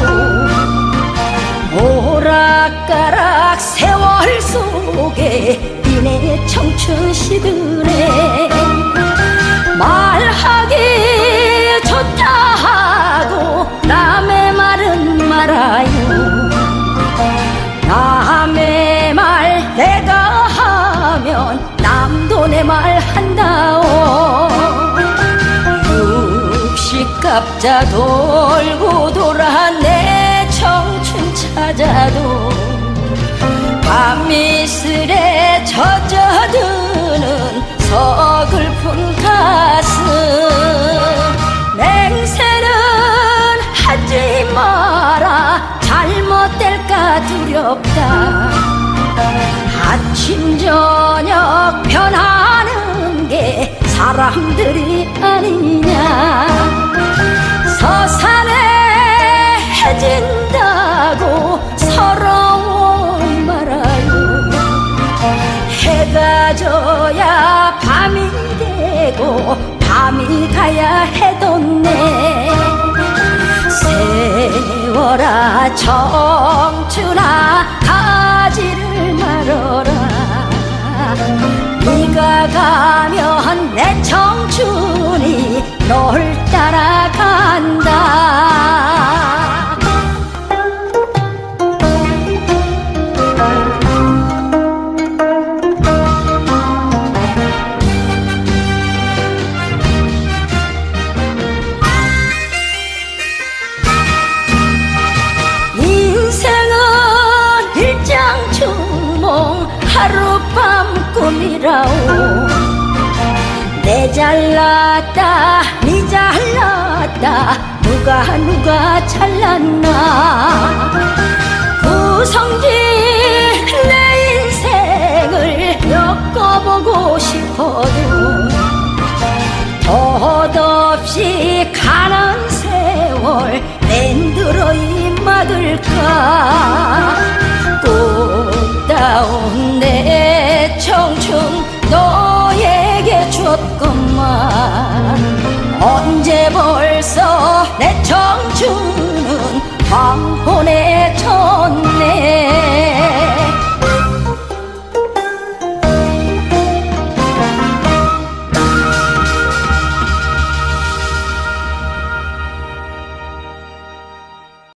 거라고 오락가락 세월 속에 이내 청춘 시드네 육식갑자 돌고 돌아 내 청춘 찾아도 밤이슬에 젖어드는 서글픈 가슴. 맹세는 하지 마라. 잘못될까 두렵다. 아침 저녁 변하는 게 사람들이 아니냐 되고 밤이 가야 해돋네. 세월아 청춘아 가지를 말어라. 네가 가면 내 청춘 하룻밤 꿈이라오. 내 잘났다 네 잘났다. 누가 누가 잘났나. 구성진 내 인생을 엮어보고 싶어도 덧없이 가는 세월 랜드러이 막을까 벌써 내 청춘은 황혼에 졌네